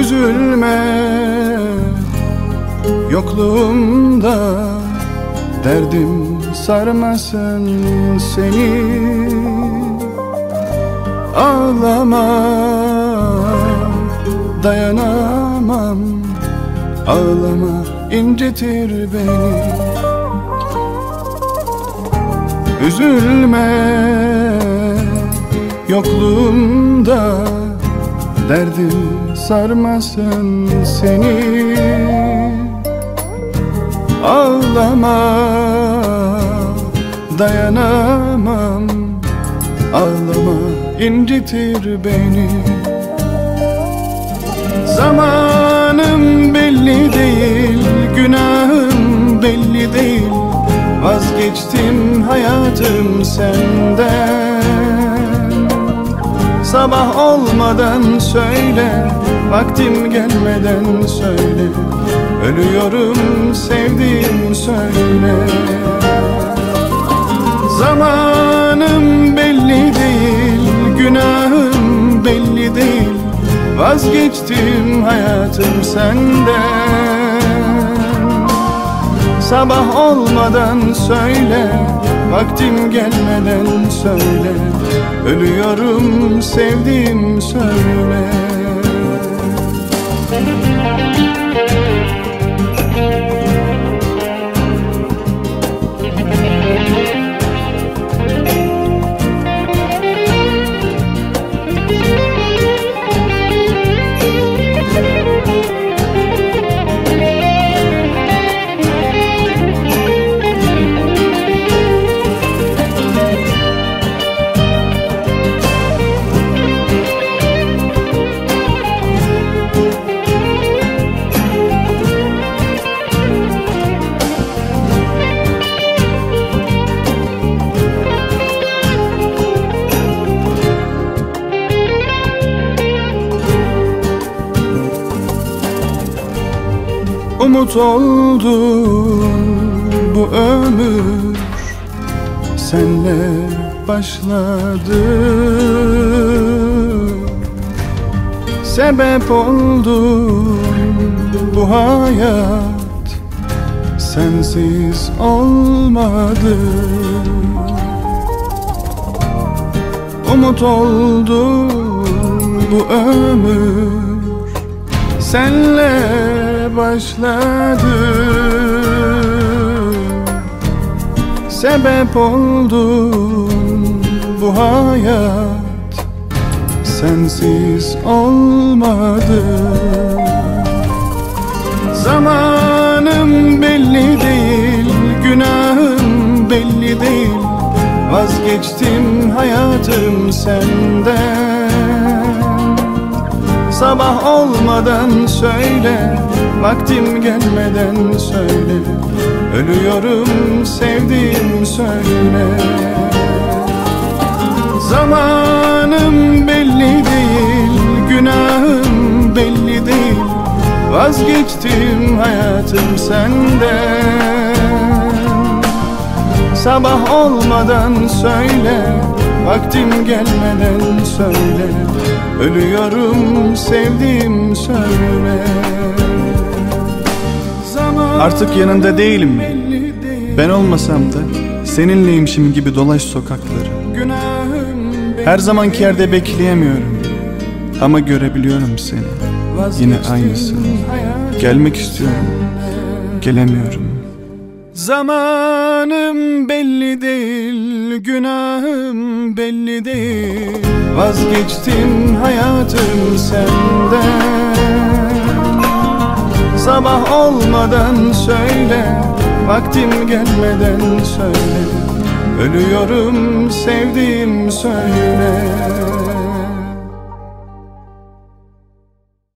Üzülme yokluğumda Derdim sarmasın seni. Ağlama dayanamam Ağlama incitir beni. Üzülme yokluğumda Derdim sarmasın seni. Ağlama dayanamam. Ağlama incitir beni Zamanım belli değil Günahım belli değil. Vazgeçtim hayatım senden. Sabah olmadan söyle Vaktim gelmeden söyle. Ölüyorum sevdiğim söyle Vazgeçtim hayatım senden. Sabah olmadan söyle Vaktim gelmeden söyle. Ölüyorum sevdiğim söyle Umut oldum bu ömür. Senle başladı. Sebep oldum bu hayat. Sensiz olmadı. Umut oldum bu ömür. Senle başladı. Sebep oldum bu hayat. Sensiz olmadı Zamanım belli değil Günahım belli değil. Vazgeçtim hayatım senden Sabah olmadan söyle Vaktim gelmeden söyle. Ölüyorum sevdiğim söyle. Zamanım belli değil Günahım belli değil. Vazgeçtim hayatım senden. Sabah olmadan söyle Vaktim gelmeden söyle. Ölüyorum sevdiğim söyle. Artık yanında değilim? Ben olmasam da seninleymişim gibi dolaş sokakları. Her zamanki yerde bekleyemiyorum. Ama görebiliyorum seni. Yine aynısı Gelmek istiyorum. Gelemiyorum Zamanım belli değil, günahım belli değil Vazgeçtim hayatım senden. Sabah olmadan söyle, vaktim gelmeden söyle. Ölüyorum sevdiğim söyle